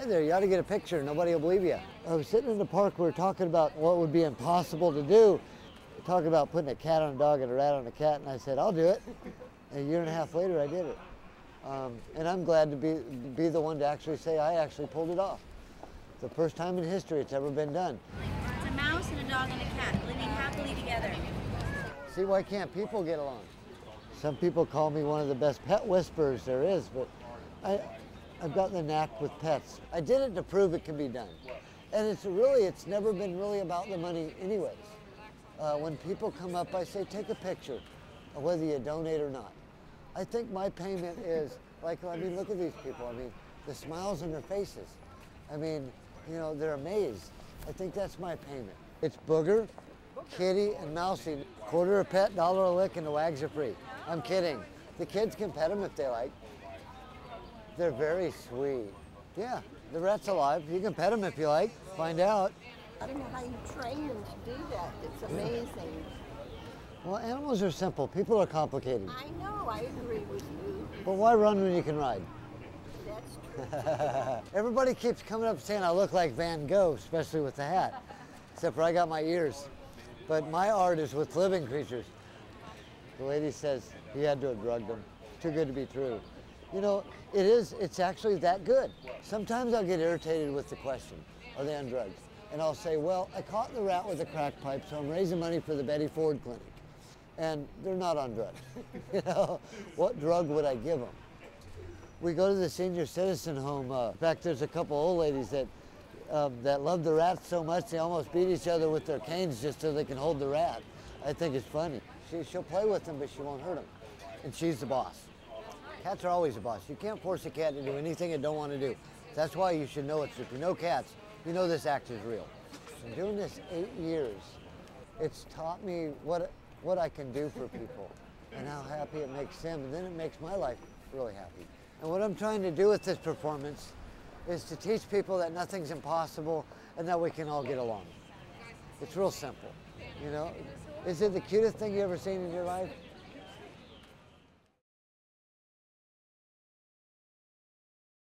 Hi there, you ought to get a picture. Nobody will believe you. I was sitting in the park. We were talking about what would be impossible to do. Talking about putting a cat on a dog and a rat on a cat, and I said, I'll do it. And a year and a half later, I did it. Um, and I'm glad to be, be the one to actually say I actually pulled it off. The first time in history it's ever been done. It's a mouse and a dog and a cat living happily together. See, why can't people get along? Some people call me one of the best pet whisperers there is, but I, I've gotten the knack with pets. I did it to prove it can be done. And it's really, it's never been really about the money anyways. Uh, when people come up, I say, take a picture, whether you donate or not. I think my payment is, like, I mean, look at these people. I mean, the smiles on their faces. I mean, you know, they're amazed. I think that's my payment. It's Booger, Kitty, and Mousy. Quarter a pet, dollar a lick, and the wags are free. I'm kidding. The kids can pet them if they like. They're very sweet. Yeah, the rat's alive. You can pet him if you like. Find out. I don't know how you train them to do that. It's amazing. Well, animals are simple. People are complicated. I know, I agree with you. But why run when you can ride? That's true. Everybody keeps coming up saying I look like Van Gogh, especially with the hat. Except for I got my ears. But my art is with living creatures. The lady says he had to have drugged them. Too good to be true. You know, it is, it's actually that good. Sometimes I'll get irritated with the question, are they on drugs? And I'll say, well, I caught the rat with a crack pipe, so I'm raising money for the Betty Ford Clinic. And they're not on drugs. you know, what drug would I give them? We go to the senior citizen home. Uh, in fact, there's a couple old ladies that um, that love the rats so much they almost beat each other with their canes just so they can hold the rat. I think it's funny. She, she'll play with them, but she won't hurt them. And she's the boss. Cats are always a boss. You can't force a cat to do anything it don't want to do. That's why you should know it. If you know cats, you know this act is real. I'm doing this eight years. It's taught me what, what I can do for people and how happy it makes them. And then it makes my life really happy. And what I'm trying to do with this performance is to teach people that nothing's impossible and that we can all get along. It's real simple, you know. Is it the cutest thing you ever seen in your life?